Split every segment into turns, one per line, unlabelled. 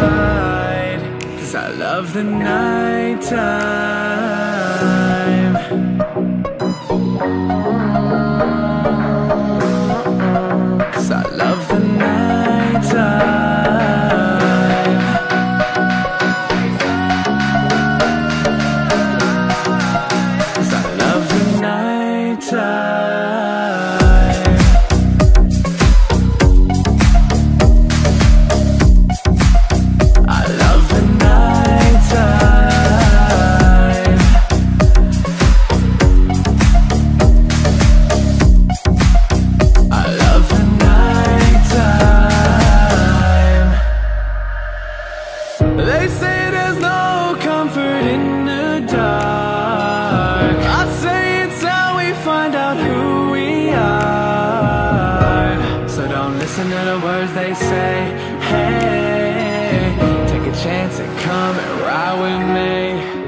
Cause I love the night time birds, they say, hey Take a chance and come and ride with me.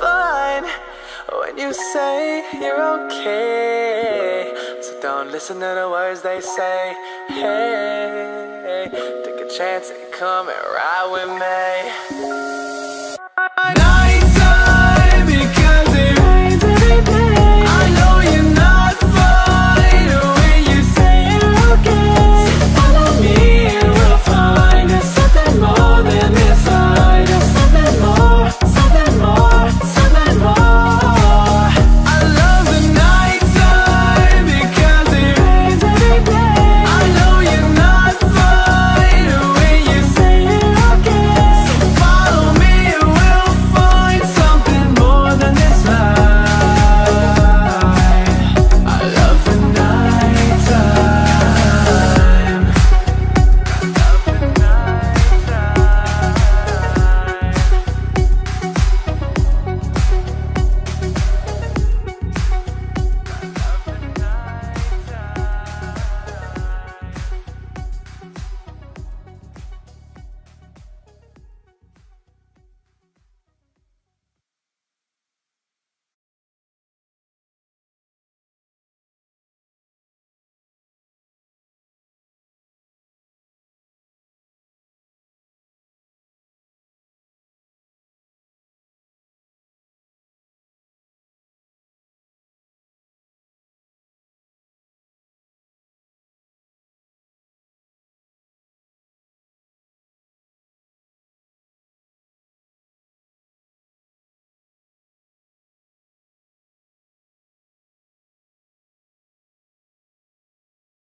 fine when you say you're okay. So don't listen to the words they say. Hey, take a chance and come and ride with me.